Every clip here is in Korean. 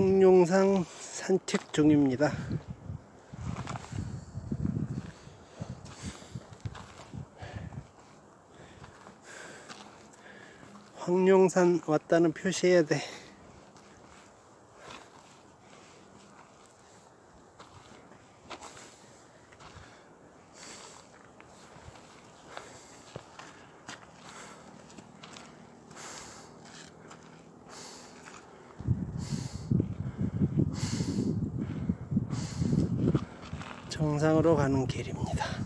흑룡산 산책 중입니다. 황룡산 왔다는 표시해야 돼. 정상으로 가는 길입니다.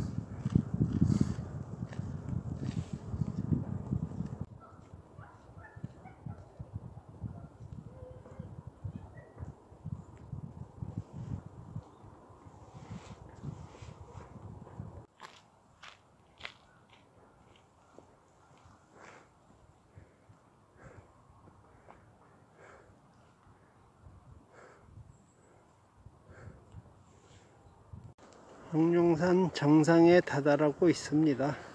황룡산 정상에 다다르고 있습니다.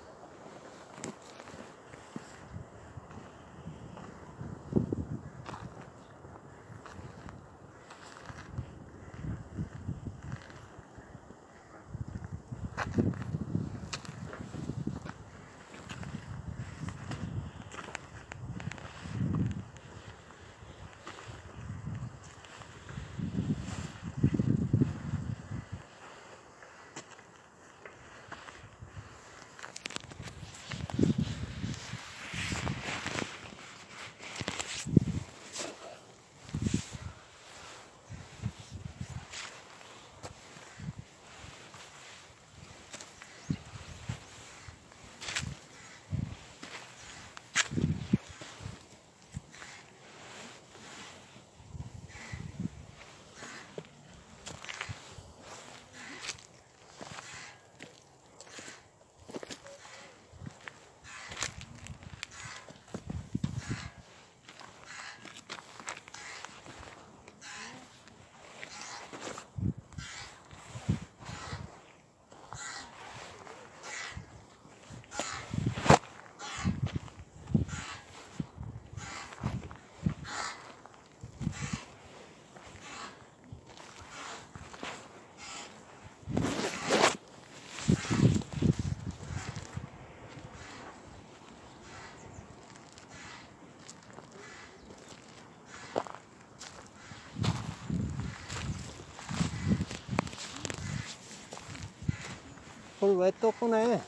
그걸 왜 또 꺼내?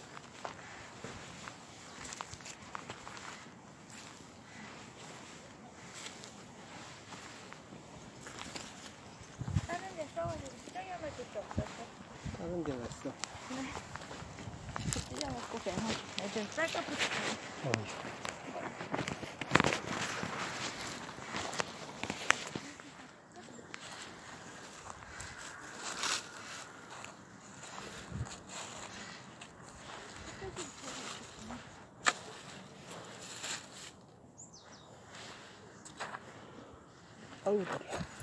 다른 데 써가지고 수정해볼 수 없어서 다른 데 갔어. 찢어갖고 그냥 애들 쌀값부터 아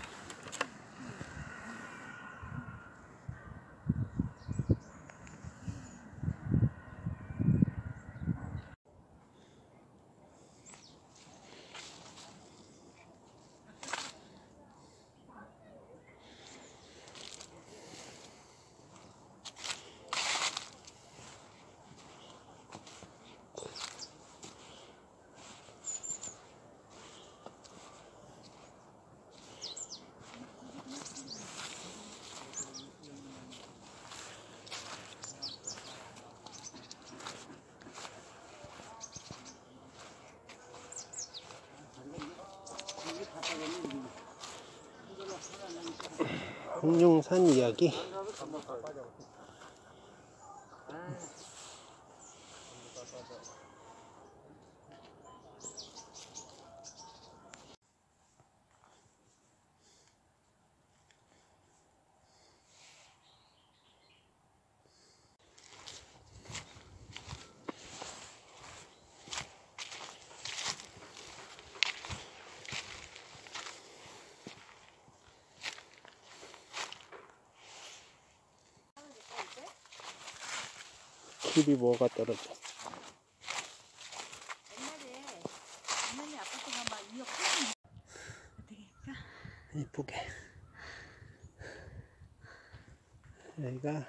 황룡산 이야기. 길이 뭐가 떨어져? 옛날에 옛날에 아파트가 막 2억 8천 어떻게 할까? 이쁘게. 여기가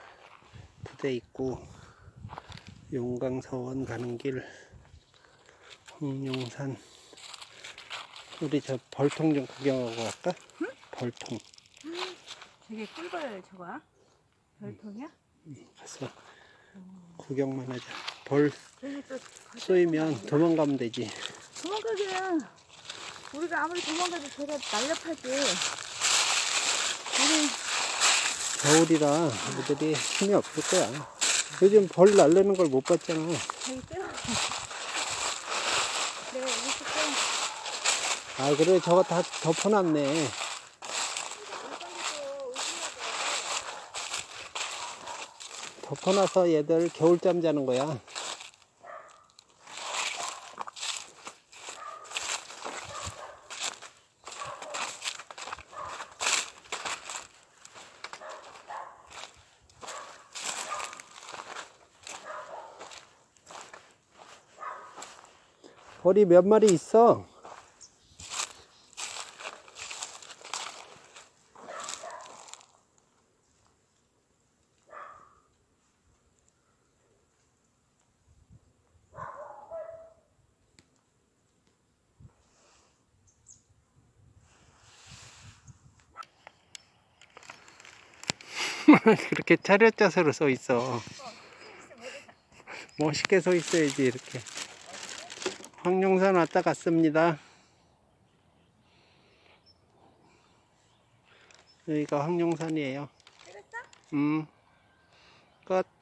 부대 있고 용강서원 가는 길 홍룡산 우리 저 벌통 좀 구경하고 갈까? 벌통 저게 꿀벌 저거야? 별통이야? 가서 구경만 하자. 벌 쏘이면 도망가면 되지. 도망가기는 우리가 아무리 도망가도 걔가 날렵하지. 우리 겨울이라 애들이 힘이 없을 거야. 요즘 벌 날리는 걸 못 봤잖아. 아 그래 저거 다 덮어놨네. 덮어놔서 얘들 겨울잠 자는 거야. 벌이 몇 마리 있어? 그렇게 차렷 자세로 서 있어. 멋있게 서 있어야지 이렇게. 황룡산 왔다 갔습니다. 여기가 황룡산이에요. 음, 끝.